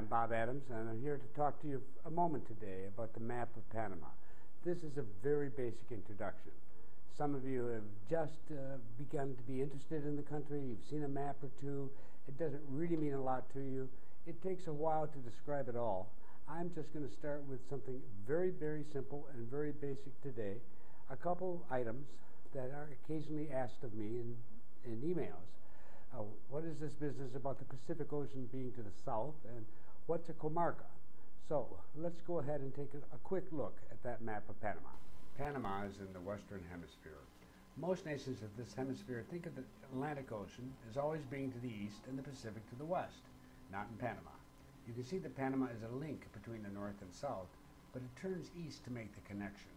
I'm Bob Adams, and I'm here to talk to you a moment today about the map of Panama. This is a very basic introduction. Some of you have just uh, begun to be interested in the country, you've seen a map or two, it doesn't really mean a lot to you. It takes a while to describe it all. I'm just going to start with something very, very simple and very basic today. A couple items that are occasionally asked of me in, in emails. Uh, what is this business about the Pacific Ocean being to the south, and what's a comarca? So let's go ahead and take a, a quick look at that map of Panama. Panama is in the Western Hemisphere. Most nations of this hemisphere think of the Atlantic Ocean as always being to the east and the Pacific to the west, not in Panama. You can see that Panama is a link between the north and south, but it turns east to make the connection.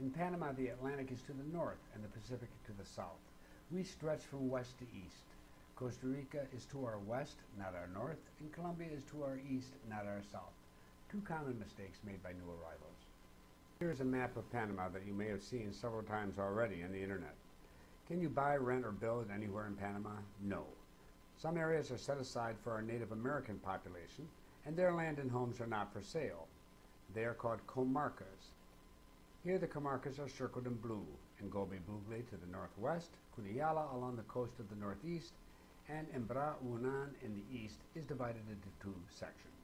In Panama, the Atlantic is to the north and the Pacific to the south. We stretch from west to east. Costa Rica is to our west, not our north, and Colombia is to our east, not our south. Two common mistakes made by new arrivals. Here's a map of Panama that you may have seen several times already on the internet. Can you buy, rent, or build anywhere in Panama? No. Some areas are set aside for our Native American population, and their land and homes are not for sale. They are called comarcas. Here the comarcas are circled in blue, Ngobe Bugle to the northwest, Kuna Yala along the coast of the northeast, and Embra Unan in the east is divided into two sections.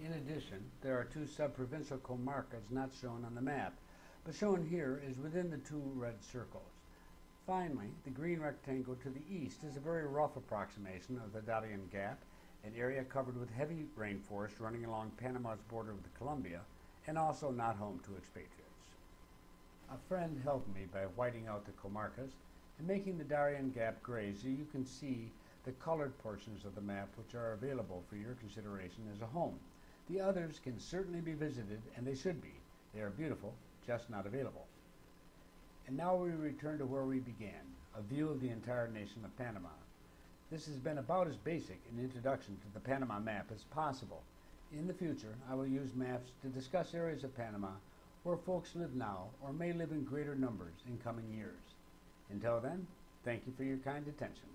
In addition, there are two sub-provincial comarcas not shown on the map, but shown here is within the two red circles. Finally, the green rectangle to the east is a very rough approximation of the Darien Gap, an area covered with heavy rainforest running along Panama's border with Colombia, and also not home to expatriates. A friend helped me by whiting out the comarcas and making the Darien Gap gray so you can see the colored portions of the map which are available for your consideration as a home. The others can certainly be visited, and they should be. They are beautiful, just not available. And now we return to where we began, a view of the entire nation of Panama. This has been about as basic an introduction to the Panama map as possible. In the future, I will use maps to discuss areas of Panama where folks live now or may live in greater numbers in coming years. Until then, thank you for your kind attention.